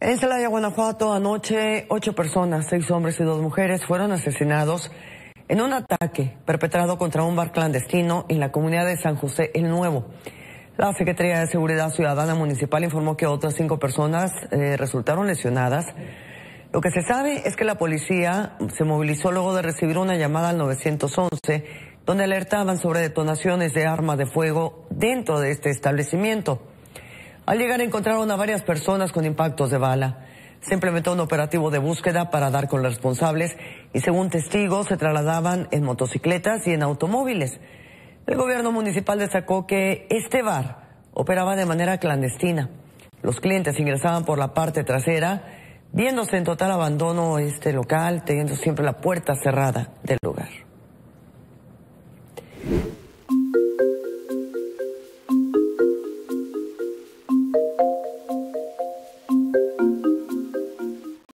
En Celaya, Guanajuato, anoche, ocho personas, seis hombres y dos mujeres, fueron asesinados en un ataque perpetrado contra un bar clandestino en la comunidad de San José el Nuevo. La Secretaría de Seguridad Ciudadana Municipal informó que otras cinco personas eh, resultaron lesionadas. Lo que se sabe es que la policía se movilizó luego de recibir una llamada al 911 donde alertaban sobre detonaciones de armas de fuego dentro de este establecimiento. Al llegar encontraron a varias personas con impactos de bala. Se implementó un operativo de búsqueda para dar con los responsables y según testigos se trasladaban en motocicletas y en automóviles. El gobierno municipal destacó que este bar operaba de manera clandestina. Los clientes ingresaban por la parte trasera, viéndose en total abandono este local, teniendo siempre la puerta cerrada del lugar.